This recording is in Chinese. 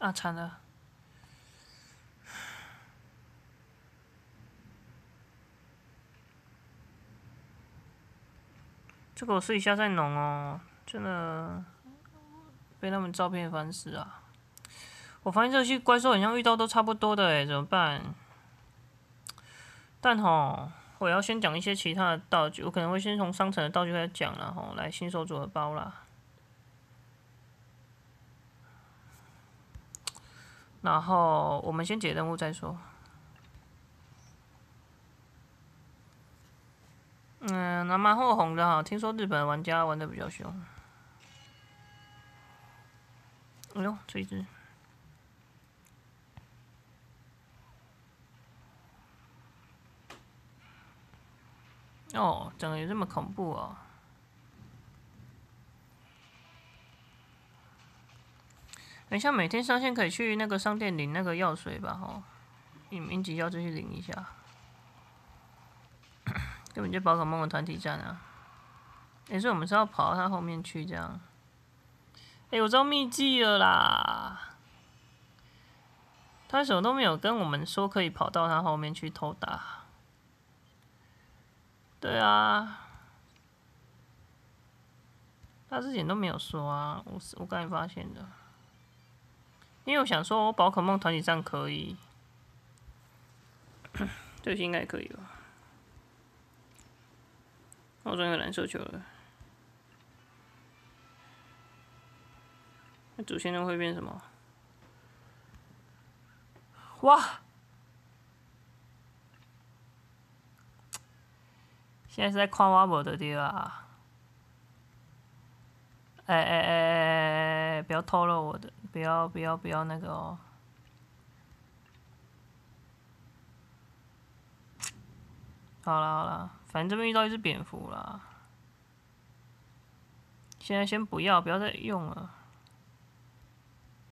啊，惨了！这个我试一下再弄哦，真的被他们照片烦死啊！我发现这些怪兽好像遇到都差不多的哎，怎么办？但吼，我要先讲一些其他的道具，我可能会先从商城的道具开始讲了吼，来新手组合包啦。然后我们先解任务再说。嗯，那蛮火红的哈，听说日本玩家玩的比较凶。哎呦，这一只。哦，整个有这么恐怖哦！等一下，每天上线可以去那个商店领那个药水吧？吼，应应急药就去领一下。根本就宝可梦的团体战啊！也是我们是要跑到他后面去这样。哎，我知道秘籍了啦！他什么都没有跟我们说，可以跑到他后面去偷打。对啊，他之前都没有说啊，我是我刚才发现的，因为我想说我宝可梦团体战可以，这些应该可以吧？我终于有蓝色球了，那主线中会变什么？哇！现在是在夸我无的对啊！哎哎哎哎哎！不要透露我的，不要不要不要那个哦！好了好了，反正这边遇到一只蝙蝠啦。现在先不要，不要再用了。